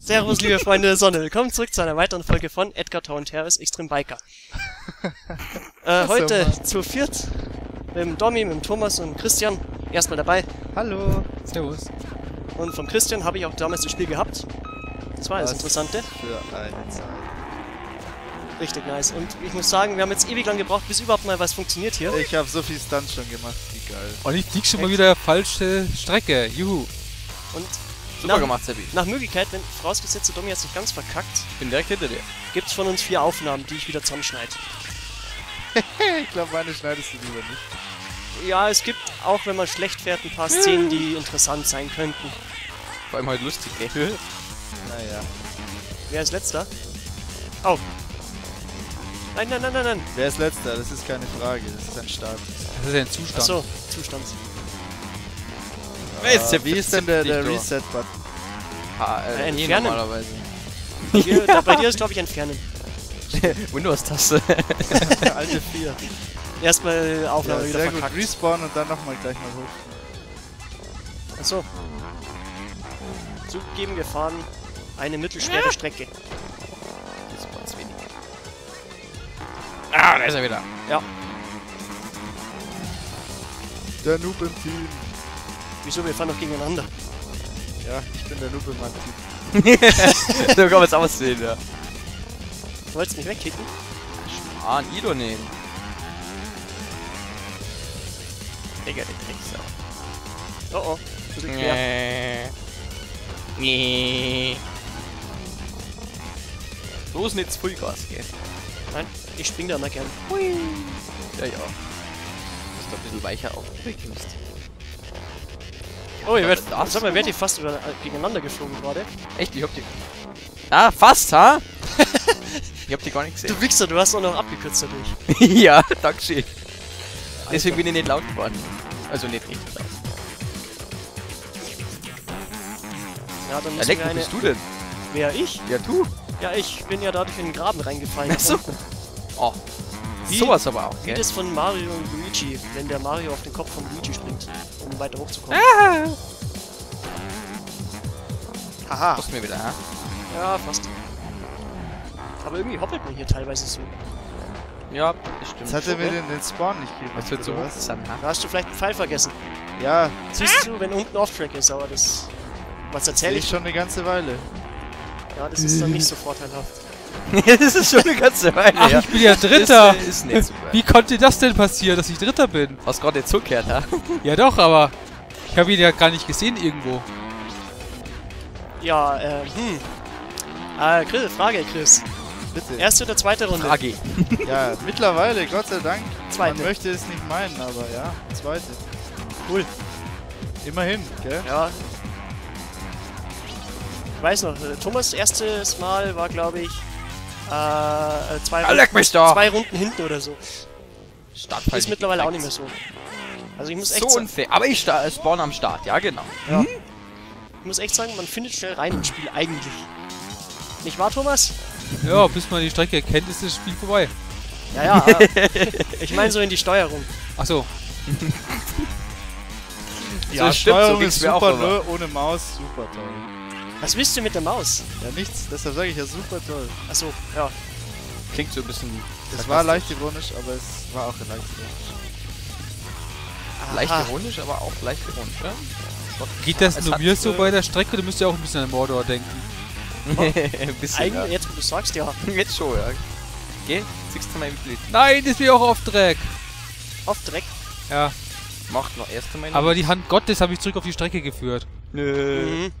Servus, liebe Freunde der Sonne. Willkommen zurück zu einer weiteren Folge von Edgar Town Terrace Extreme Biker. äh, heute Mann. zu viert mit dem Domi, mit dem Thomas und Christian. Erstmal dabei. Hallo. Servus. Und von Christian habe ich auch damals das Spiel gehabt. Das war das Interessante. Für eine Zeit. Richtig nice. Und ich muss sagen, wir haben jetzt ewig lang gebraucht, bis überhaupt mal was funktioniert hier. Ich habe so viel Stunts schon gemacht, wie geil. Und ich flieg schon mal wieder falsche Strecke. Juhu. Und Super nach, gemacht, Seppi. nach Möglichkeit, wenn vorausgesetzt, der Domi hat sich ganz verkackt, Bin direkt hinter dir. gibt's von uns vier Aufnahmen, die ich wieder zusammenschneide. Ich glaube, meine schneidest du lieber nicht. Ja, es gibt, auch wenn man schlecht fährt, ein paar Szenen, die interessant sein könnten. Vor allem heute lustig, ey. Naja. Wer ist letzter? Oh. Nein, nein, nein, nein, nein. Wer ist letzter? Das ist keine Frage. Das ist ein Start. Das ist ein Zustand. Achso, Zustand. Äh, wie ist denn der, der Reset-Button? Ah, Äh, äh, nee, entfernen. normalerweise. Hier, da, bei dir ist, glaube ich, entfernen. Windows-Taste. Alte 4. Erstmal Ja, Aufnahme wieder sehr gut. verkackt. Respawn und dann nochmal gleich mal hoch. Achso. Zugegeben, wir fahren eine mittelschwere Strecke. Das war zu wenig. Ah, da ist er wieder. Ja. Der Noob im Team. Wieso? Wir fahren doch gegeneinander. Ja, ich bin der im Team. so kann man es aussehen, ja. Du wolltest mich wegkicken? Ah, ein Ido nehmen. Digga, der Drecksau. Oh oh. Bisschen quer. Nee. Nee. Bloß nicht zu Vollgas, gell? Nein, ich spring da immer gern. Ja, ja. Ist doch ein bisschen weicher auch. Oh, ihr werdet, sag mal, werdet ihr fast über, äh, gegeneinander geflogen gerade? Echt? Ich hab die. Ah, fast, ha? ich hab die gar nicht gesehen. Du Wichser, du hast auch noch abgekürzt dadurch. ja, dankeschön. Deswegen bin ich nicht laut geworden. Also nicht richtig laut. Ja, dann müssen leck, wir wo eine... bist du denn? Wer, ich? Ja, du. Ja, ich bin ja dadurch in den Graben reingefallen. Ach so. Oh. Wie- Sowas aber auch, Wie gell? das von Mario und Luigi, wenn der Mario auf den Kopf von Luigi springt, um weiter hochzukommen. Ah. Haha. Kostet mir wieder, ha? Ja, fast. Aber irgendwie hoppelt man hier teilweise so. Ja, das stimmt. Jetzt hat er mir den, den Spawn nicht gegeben. Das wird so oder hoch was? zusammen, ha? Da hast du vielleicht einen Pfeil vergessen. Ja, Siehst du, wenn unten Off-Track ist, aber das... Was erzähle ich ich? schon eine ganze Weile. Ja, das ist dann nicht so vorteilhaft. das ist schon eine ganze Weile, Ach, ja. ich bin ja Dritter. Das äh, ist nicht super. Wie konnte das denn passieren, dass ich Dritter bin? Hast gerade nicht zugehört, ha? Ja doch, aber ich habe ihn ja gar nicht gesehen irgendwo. Ja, äh, hm. Äh, Chris, Frage, Chris. Bitte. Erste oder zweite Runde? Frage. Ja, mittlerweile, Gott sei Dank. Zweite. Man möchte es nicht meinen, aber ja, zweite. Cool. Immerhin, gell? Ja. Ich weiß noch, äh, Thomas erstes Mal war, glaube ich, äh, äh, zwei, doch! zwei Runden hinten oder so. Startfall Ist mittlerweile auch nicht mehr so. Also ich muss echt, So sagen, unfair. Aber ich sta- spawn am Start, ja genau. ich muss echt sagen, man findet schnell rein ins Spiel eigentlich. Nicht wahr, Thomas? Ja, bis man die Strecke kennt, ist das Spiel vorbei. Ja, ja. aber ich meine so in die Steuerung. Ach so. Ja, so Steuerung ging's ist auch super, immer. nur ohne Maus, super toll. Was willst du mit der Maus? Ja, nichts, deshalb sage ich ja super toll. Achso, ja. Klingt so ein bisschen. Es war leicht ironisch, aber es war auch leicht ironisch. Leicht Aha. ironisch, aber auch leicht ironisch, ja? Geht das nur mir so äh, bei der Strecke? Du müsst ja auch ein bisschen an Mordor denken. ein bisschen. Eigentlich, Ja. jetzt wo du sagst, ja. Jetzt schon, ja. Geh, siehst du mal blöd. Nein, ist mir auch auf Dreck. Auf Dreck. Ja, Macht noch erst einmal. aber die Hand Gottes habe ich zurück auf die Strecke geführt. Nö. Mhm.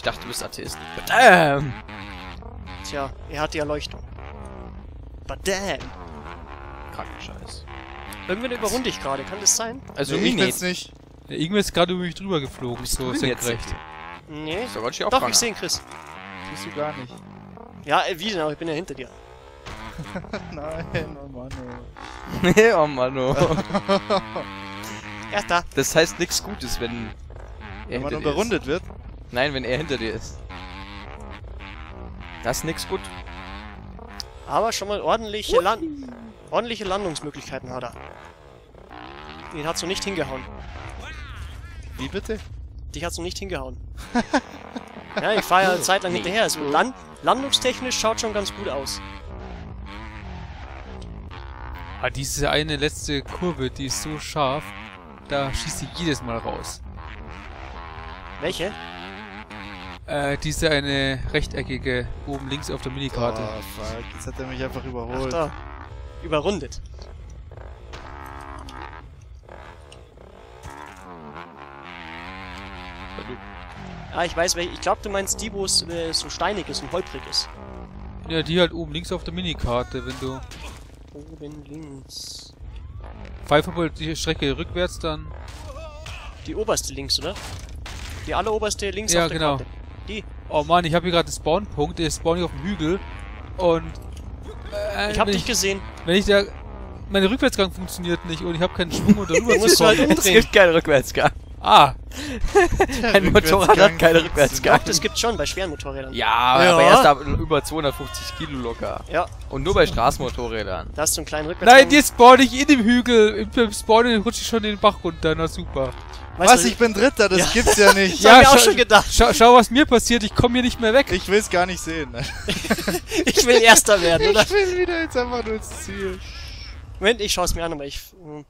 Ich dachte, du bist Atheist. Damn. Tja, er hat die Erleuchtung. But damn. Krankenscheiß. Irgendwann überrunde ich gerade, kann das sein? Also Nee, ich Mini. bin's nicht. Ja, irgendwer ist gerade über mich drüber geflogen, so senkrecht. Nee. Ist doch ganz schön Doch, ich sehe ihn, Chris. Siehst du gar nicht. Ja, äh, wie denn auch? Ich bin ja hinter dir. Nein, oh Mann. Oh. oh Mann, oh. Er ist da. Das heißt nichts Gutes, wenn. er Wenn man dir überrundet wird. Nein, wenn er hinter dir ist. Das ist nix gut. Aber schon mal ordentliche, Land ordentliche Landungsmöglichkeiten hat er. Den hat so nicht hingehauen. Wie bitte? Dich hat so nicht hingehauen. Ja, ich fahre ja eine Zeit lang hinterher. Also land landungstechnisch schaut schon ganz gut aus. Ah, diese eine letzte Kurve, die ist so scharf, da schießt sie jedes Mal raus. Welche? Äh, diese eine rechteckige oben links auf der Minikarte. Oh, fuck. Jetzt hat er mich einfach Ach überholt. da. Überrundet. Ah, ich weiß welche. Ich glaube, du meinst die, wo es äh, so steinig ist und holprig ist. Ja, die halt oben links auf der Minikarte, wenn du Oben links. pfeifen wollt die Strecke rückwärts, dann Die oberste links, oder? Die alleroberste links Ja, auf der genau. Karte. Die. Oh Mann, ich habe hier gerade den Spawnpunkt, der spawn hier auf dem Hügel. Und. Äh, Ich hab wenn dich gesehen. Wenn ich da. Mein Rückwärtsgang funktioniert nicht und ich habe keinen Schwung, um da rüber Du musst zu halt kommen. Es gibt keinen Rückwärtsgang. Ah, Ein Motorrad hat keine Rückwärtsgang. Doch, das gibt's schon bei schweren Motorrädern. Ja, Ja. aber erst ab über 250 Kilo locker. Ja, Und nur bei Straßenmotorrädern. da hast du einen kleinen Rückwärtsgang. nein, jetzt spawn ich in dem Hügel. Im Spawnen rutsche ich schon den Bach runter. Na super. Weißt Was? du, Ich bin Dritter, das Ja. gibt's ja nicht. Das hab ich auch schau- schon gedacht. Schau, schau, was mir passiert. Ich komme hier nicht mehr weg. Ich will's gar nicht sehen. Ich will Erster werden, oder? Ich will wieder jetzt einfach nur ins Ziel. Moment, ich schau's mir an, aber ich... hm.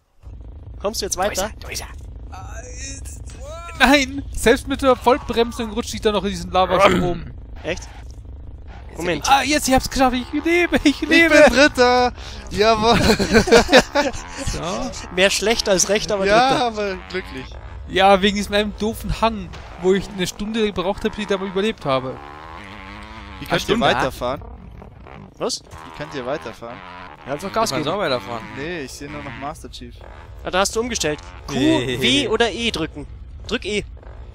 Kommst du jetzt weiter? Nein, selbst mit der Vollbremsung rutsche ich da noch in diesen Lavastrom. Echt? Moment. ah, jetzt, ich hab's geschafft. Ich lebe, ich Ich lebe. bin Dritter. Jawohl. Ja. Mehr schlecht als recht, aber Ja, Dritter. aber glücklich. ja, wegen diesem einem doofen Hang, wo ich eine Stunde gebraucht habe, bis ich da mal überlebt habe. Wie könnt ihr weiterfahren? Was? Wie könnt ihr weiterfahren? Ja, einfach Gas Kann geben. man sauber davon. Nee, ich sehe nur noch Master Chief. Ah, da hast du umgestellt. Q, Nee. W oder E drücken. Drück E.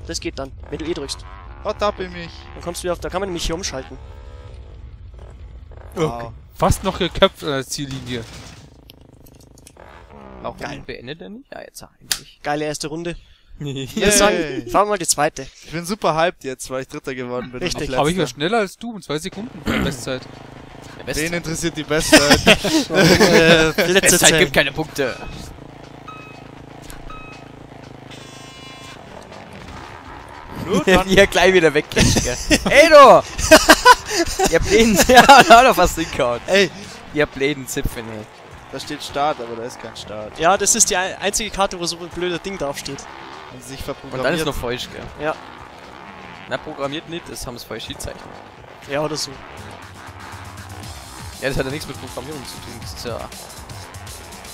Das geht dann, wenn du E drückst. Oh, tappe mich. Dann kommst du wieder auf... Da kann man nämlich hier umschalten. Wow. Fast noch geköpft an der Ziellinie. Warum Geil. beendet er nicht? Ja, jetzt eigentlich. Geile erste Runde. Ich Yay. würde sagen, fahren wir mal die zweite. Ich bin super hyped jetzt, weil ich Dritter geworden bin. Richtig. Aber ich war schneller als du, um zwei Sekunden Bestzeit. Der Beste. Wen interessiert die Bestzeit? letzte Bestzeit Zeit. gibt keine Punkte. Wie er gleich wieder weggeht. gell. Ey du! Ihr bläden... Ja, da hat er fast hingehauen. Ey, Ihr bläden Zipfel nicht. da steht Start, aber da ist kein Start. Ja, das ist die ein- einzige Karte, wo so ein blöder Ding draufsteht. Und sich Und verprogrammiert. dann ist noch falsch, gell? Ja. Na, programmiert nicht, das haben sie falsch gezeichnet. Ja, oder so. Ja, das hat ja nichts mit Programmierung zu tun. Das ist ja.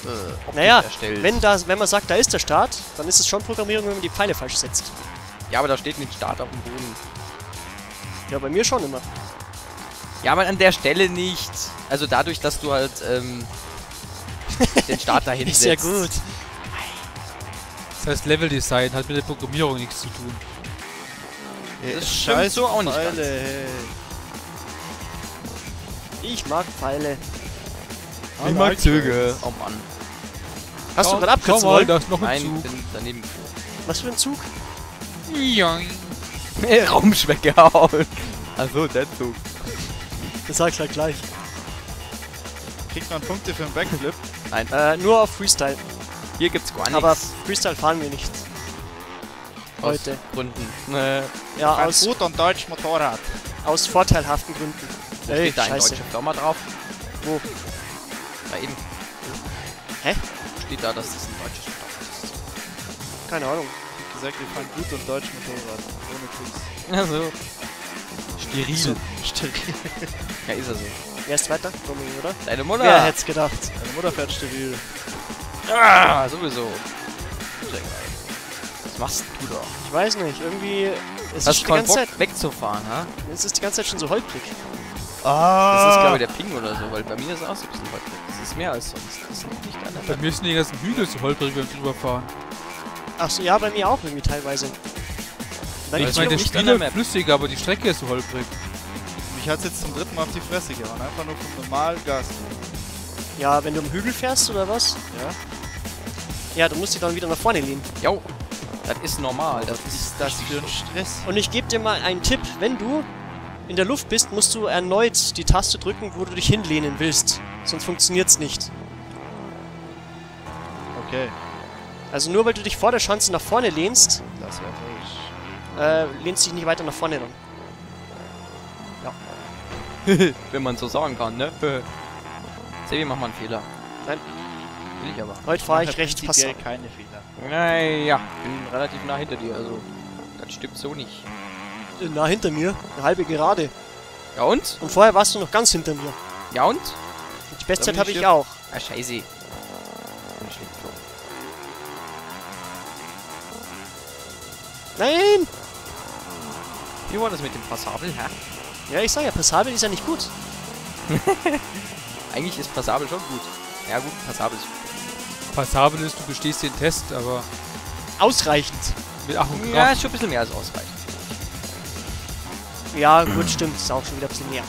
Äh, Naja, erstellt. wenn, da, wenn man sagt, da ist der Start, dann ist es schon Programmierung, wenn man die Pfeile falsch setzt. Ja, aber da steht nicht Start auf dem Boden. Ja, bei mir schon immer. Ja, aber an der Stelle nicht. Also dadurch, dass du halt ähm, den Start dahin Ist ja gut. Das heißt, Leveldesign hat mit der Programmierung nichts zu tun. Das stimmt scheiß so auch nicht Pfeile, ganz. Ich mag Pfeile. Ich mag Züge. Oh Mann. Hast Schau- du gerade abkürzen wollen? da ist noch ein Nein, Zug. bin daneben Was für ein Zug? Joing. geflogen. Raumschweck gehauen. Achso, der Zug. Das sag ich halt gleich. Kriegt man Punkte für einen Backflip? Nein, Äh, nur auf Freestyle. hier gibt's gar nichts. Aber Freestyle fahren wir nicht. Aus heute. Gründen. Äh, Ja, aus, gut und deutsch Motorrad. aus vorteilhaften Gründen. wo Ey, steht da ein scheiße. deutscher Firma drauf? Wo? Da eben. Hä? Steht da, dass das ein deutsches Firma ist. Keine Ahnung. Gesagt, wir fahren gut und deutsch Motorrad. Ohne Fuß. Also. Steril. Steril. Ja, ist er so. Wer ist weiter? Dominik, oder? Deine Mutter. Wer hätte es gedacht? Meine Mutter fährt steril. Ah, sowieso. Was machst du da? Ich weiß nicht, irgendwie es Hast ist du die ganze Bock Zeit, wegzufahren, ha? es ist die ganze Zeit schon so holprig. Ah! Das ist, glaube ich, der Ping oder so, weil bei mir ist es auch so ein bisschen holprig. Das ist mehr als sonst. Das ist nicht Bei anders. mir sind die ganzen Hügel so holprig beim drüberfahren. Ach so, ja, bei mir auch irgendwie teilweise. Dann Ich meine, der wieder nicht Spiel an der läuft Map. flüssig, aber die Strecke ist so holprig. Mich hat's jetzt zum dritten Mal auf die Fresse gehauen. Einfach nur vom normal Gas. Ja, wenn du im Hügel fährst oder was? Ja? Ja, du musst dich dann wieder nach vorne lehnen. Jo, das ist normal. Das ist ist das für ein Stress? Und ich gebe dir mal einen Tipp. Wenn du in der Luft bist, musst du erneut die Taste drücken, wo du dich hinlehnen willst. Sonst funktioniert's nicht. Okay, Also nur weil du dich vor der Schanze nach vorne lehnst, äh, lehnst dich nicht weiter nach vorne dann. Ja. Wenn man so sagen kann, ne? Sebi, mach mal einen Fehler. Nein. Will ich aber. Heute fahre ich Mache recht passant. keine Fehler. Naja, bin relativ nah hinter dir, also. Das stimmt so nicht. Na, hinter mir. Eine halbe Gerade. Ja und? Und vorher warst du noch ganz hinter mir. Ja und? Die Bestzeit habe ich ich auch. Ah, scheiße. Bin schlecht Nein! Wie war das mit dem Passabel, hä? Ja, ich sag ja, passabel ist ja nicht gut. Eigentlich ist Passabel schon gut. Ja gut, Passabel ist Passabel ist, du bestehst den Test, aber Ausreichend. mit Ach und Ja, Krach. ist schon ein bisschen mehr als ausreichend. Ja, gut, stimmt. Ist auch schon wieder ein bisschen mehr.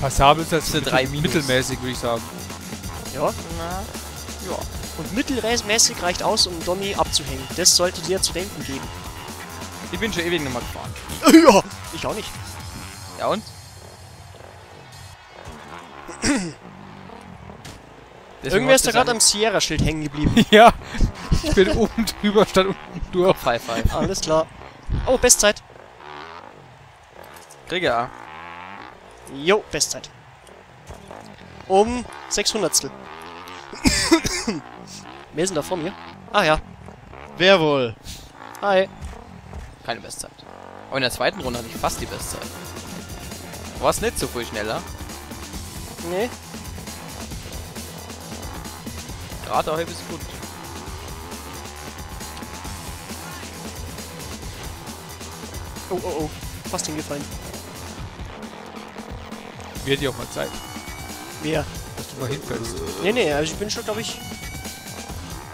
Passabel ist jetzt Diese drei mittel, Minus. mittelmäßig, würde ich sagen. Ja. Na, ja. Und mittelmäßig reicht aus, um Domi abzuhängen. Das sollte dir zu denken geben. Ich bin schon ewig nicht mehr gefahren. ja, ich auch nicht. Ja und? Deswegen Irgendwer ist da gerade am Sierra-Schild hängen geblieben. ja, ich bin oben drüber, statt unten durch. ein Five Five. Alles klar. Oh, Bestzeit. Krieg ja. Jo, Bestzeit. Um 600. Wer ist denn da vor mir? Ah ja. Wer wohl? Hi. Keine Bestzeit. Aber in der zweiten Runde hatte ich fast die Bestzeit. Du warst nicht so viel schneller. Nee. Gerade eine halbe Sekunde. Oh, oh, oh. Fast hingefallen. Wird dir auch mal Zeit, Wer? dass du mal hinfällst. Nee, nee, also ich bin schon, glaube ich...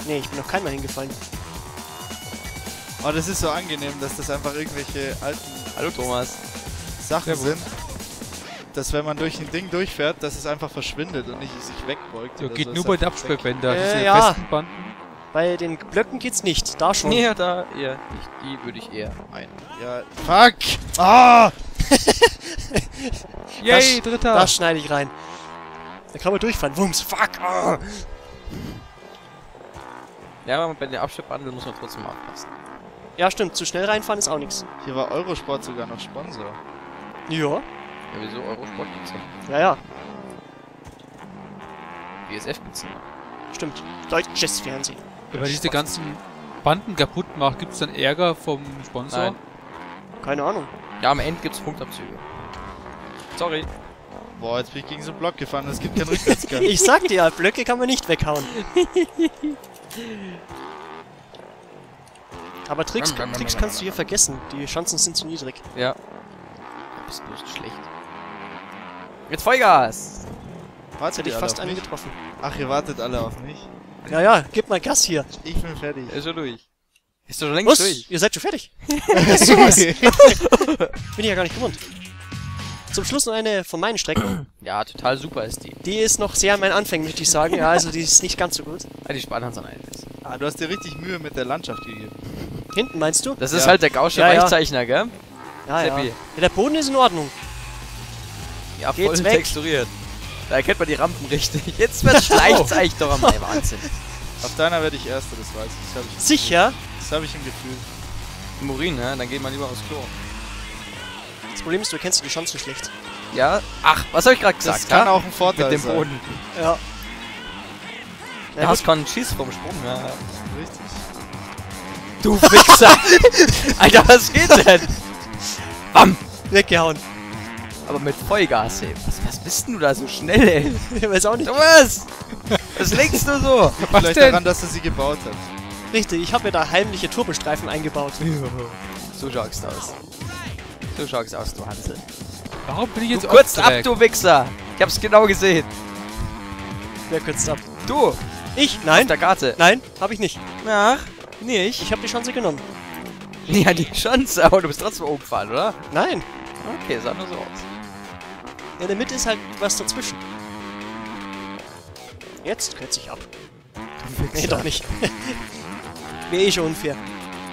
Nee, ich bin noch keinmal hingefallen. Oh, das ist so angenehm, dass das einfach irgendwelche alten Hallo Thomas. Sachen Servus. sind. Dass wenn man durch ein Ding durchfährt, dass es einfach verschwindet und nicht sich wegbeugt. Ja, oder geht so. nur bei den. Absperrbändern, Äh, diese ja. festen Banden. Bei den Blöcken geht's nicht. Da schon. Nee, da eher nicht. Die würde ich eher ein. Ja, fuck! Ah! Yay, Dritter! Da schneide ich rein. Da kann man durchfahren. Wumms. Fuck. Ah. Ja, aber bei den Abschleppandeln muss man trotzdem aufpassen. Ja, stimmt. Zu schnell reinfahren ist auch nichts. Hier war Eurosport sogar noch Sponsor. Ja. Ja, wieso Eurosport gibt's noch? Ja, ja. BSF gibt's noch. Stimmt. Deutsches Fernsehen. Wenn man diese ganzen Banden kaputt macht, gibt es dann Ärger vom Sponsor? Nein. Keine Ahnung. Ja, am Ende gibt's Punktabzüge. Sorry. Boah, jetzt bin ich gegen so einen Block gefahren, es gibt keinen Rückwärtsgang. Ich sag dir Blöcke kann man nicht weghauen. Aber Tricks, Tricks kannst du hier vergessen. Die Chancen sind zu niedrig. Ja. Du bist bloß schlecht. Jetzt Vollgas! Jetzt Wartet hätte ich fast einen mich? getroffen. Ach, ihr wartet alle auf mich. Ja, ja, gib mal Gas hier. Ich bin fertig. Ist schon durch. Ist doch schon längst Was? durch. Ihr seid schon fertig? Sowas. Bin ich ja gar nicht gewohnt. Zum Schluss noch eine von meinen Strecken. Ja, total super ist die. Die ist noch sehr an meinen Anfängen, möchte ich sagen. Ja, also die ist nicht ganz so gut. Ah, die Spannung sind ein bisschen. ah, du hast dir richtig Mühe mit der Landschaft gegeben. Hinten meinst du? Das ist Ja. halt der Gausche Ja, ja. Weichzeichner, gell? Ja, ja. Seppi. ja. Der Boden ist in Ordnung. Ja, Geht's voll weg. texturiert. Da erkennt man die Rampen richtig. Jetzt wird schleicht eigentlich doch am Wahnsinn. Auf deiner werde ich Erster, das weiß ich. Das habe ich, Sicher. das hab ich im Gefühl. Murin, ne? Dann geht man lieber aufs Klo. Das Problem ist, du kennst die Chancen schlecht. Ja? Ach, was habe ich gerade gesagt? Das kann ha? auch ein Vorteil Mit dem sein. Boden. Ja. Ja, Ja, hast gut. keinen Schieß vom Sprung, ja. Richtig. Du Wichser! Alter, was geht denn? Bam! Weggehauen. Aber mit Vollgas, ey. Was, was bist denn du da so schnell, ey? Ich weiß auch nicht. Thomas! Was lenkst du so? Was Vielleicht denn? daran, dass er sie gebaut hat. Richtig, ich habe mir da heimliche Turbostreifen eingebaut. So schaust du aus. So schaust du aus, du Hansel. Warum bin ich jetzt Du kurz ab, du Wichser! Ich hab's genau gesehen. Wer kürzt ab? Du! Ich? Auf Nein. der Karte. Nein, habe ich nicht. Ach, nicht? Ich habe die Chance genommen. Ja, die Chance, aber du bist trotzdem oben gefallen, oder? Nein. Okay, sah nur so aus. In der Mitte ist halt was dazwischen. Jetzt kürze ich ab. Nee, doch nicht. Wäre eh schon unfair.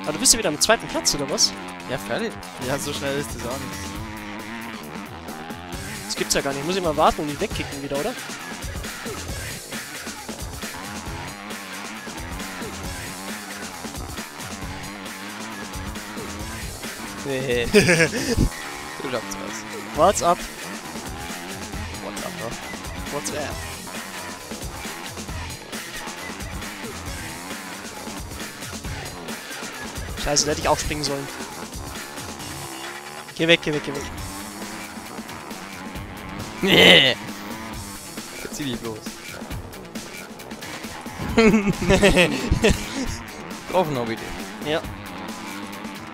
Aber du bist ja wieder am zweiten Platz, oder was? Ja, fertig. Ja, so schnell ist das auch nicht. Das gibt's ja gar nicht. Muss ich mal warten und die wegkicken wieder, oder? Nee. geschafft was. What's up? What's up, ne? What's up? Scheiße, da hätte ich auch springen sollen. Geh weg, geh weg, geh weg. Nee. Verzieh dich bloß. Habe ich den. Ja.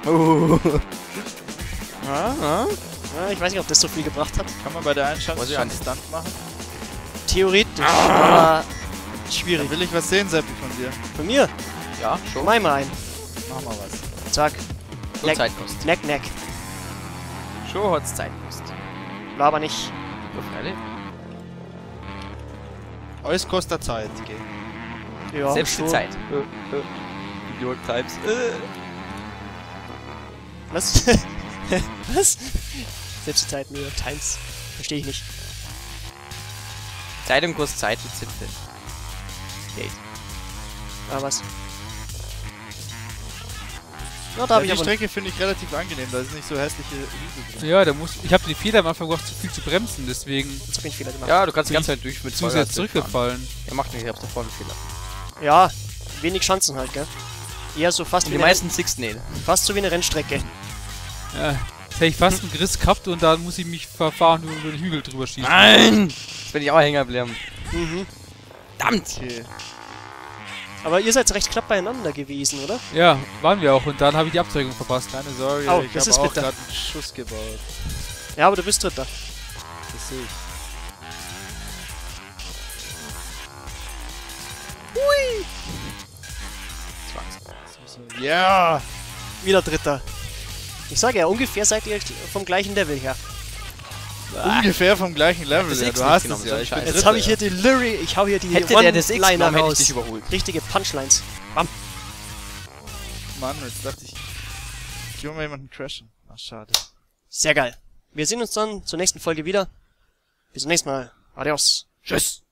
Uh. Ah, ah. ja. Ich weiß nicht, ob das so viel gebracht hat. Kann man bei der einen auch nicht. Stunt machen? Theoretisch, aber schwierig. Dann will ich was sehen, Seppi, von dir. Von mir? Ja, schon. Mach mal ein. Mach mal was. Zack. So Neck, Zeit kostet. neck, neck. Schon hat's Zeit kostet. War aber nicht. So, freilich. Alles kostet Zeit, gell? Ja, Selbst die schon. Zeit. Äh, äh. New York Times. Äh. Was? Was? Selbst die Zeit New York Times. Verstehe ich nicht. Zeitung kostet Zeit und Zipfel. Geld. Aber was? Ja, da habe Ja, die. Strecke finde ich relativ angenehm, da ist nicht so hässliche Hügel drin. Ja, da muss, ich habe den Fehler am Anfang gemacht, zu viel zu bremsen, deswegen Jetzt hab ich Fehler gemacht. Ja, du kannst die ganze Zeit durch mit zu sehr zurückgefallen. Er macht nicht, ich hab's davor einen Fehler. Ja, wenig Chancen halt, gell? Eher so fast Und wie, die meisten Six nee. fast so wie eine Rennstrecke. Ja, jetzt hätte ich fast einen Griss gehabt und dann muss ich mich verfahren und über den Hügel drüber schießen. Nein! Jetzt bin ich auch hängen geblieben. Mhm. Verdammt! Okay. Aber ihr seid recht knapp beieinander gewesen, oder? Ja, waren wir auch und dann habe ich die Abzeugung verpasst. Keine Sorge, Au, ich das habe ist auch bitter. gerade einen Schuss gebaut. Ja, aber du bist Dritter. Das sehe ich. Hui! Ja! Wieder Dritter. Ich sage ja, ungefähr seid ihr vom gleichen Level her. Ungefähr vom gleichen Level. das Ja, du hast genommen, es ja. Ich. Jetzt habe ich hier ja. die Lyric, ich hau hier die Hätte der das X genommen, hätte ich raus. dich überholt. Richtige Punchlines. Mann, jetzt dachte ich, ich will mal jemanden crashen. Ach, schade. Sehr geil. Wir sehen uns dann zur nächsten Folge wieder. Bis zum nächsten Mal. Adios. Tschüss!